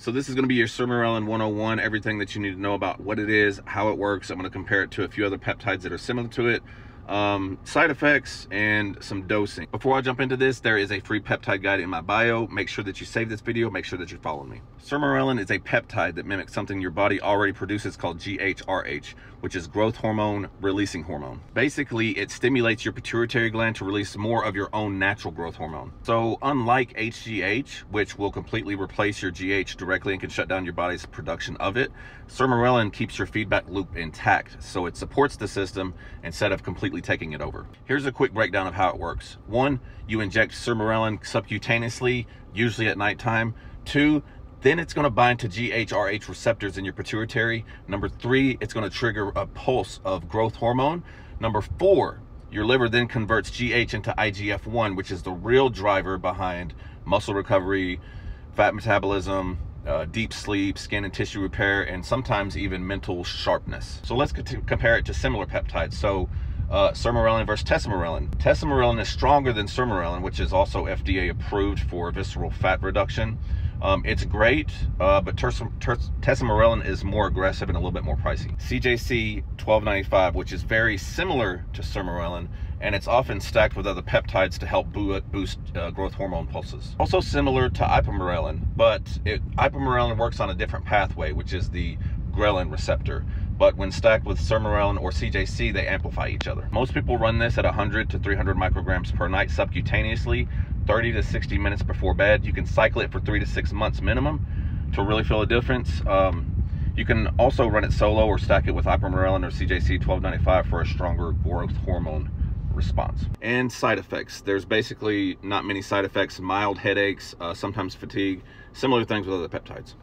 So this is going to be your Sermorelin 101, everything that you need to know about what it is, how it works. I'm going to compare it to a few other peptides that are similar to it, um, side effects, and some dosing. Before I jump into this, there is a free peptide guide in my bio. Make sure that you save this video. Make sure that you follow me. Sermorelin is a peptide that mimics something your body already produces called GHRH, which is growth hormone releasing hormone. Basically, it stimulates your pituitary gland to release more of your own natural growth hormone. So unlike HGH, which will completely replace your GH directly and can shut down your body's production of it, Sermorelin keeps your feedback loop intact. So it supports the system instead of completely taking it over. Here's a quick breakdown of how it works. One, you inject Sermorelin subcutaneously, usually at nighttime. Two, then it's going to bind to GHRH receptors in your pituitary. Number three, it's going to trigger a pulse of growth hormone. Number four, your liver then converts GH into IGF-1, which is the real driver behind muscle recovery, fat metabolism, uh, deep sleep, skin and tissue repair, and sometimes even mental sharpness. So let's compare it to similar peptides. So uh, sermorelin versus tesamorelin. Tesamorelin is stronger than sermorelin, which is also FDA approved for visceral fat reduction. Um, it's great, uh, but tesamorelin is more aggressive and a little bit more pricey. CJC 1295, which is very similar to sermorelin, and it's often stacked with other peptides to help boost uh, growth hormone pulses. Also similar to ipamorelin, but ipamorelin works on a different pathway, which is the ghrelin receptor but when stacked with sermorelin or CJC, they amplify each other. Most people run this at 100 to 300 micrograms per night subcutaneously, 30 to 60 minutes before bed. You can cycle it for three to six months minimum to really feel a difference. Um, you can also run it solo or stack it with ipamorelin or CJC 1295 for a stronger growth hormone response. And side effects. There's basically not many side effects, mild headaches, uh, sometimes fatigue, similar things with other peptides.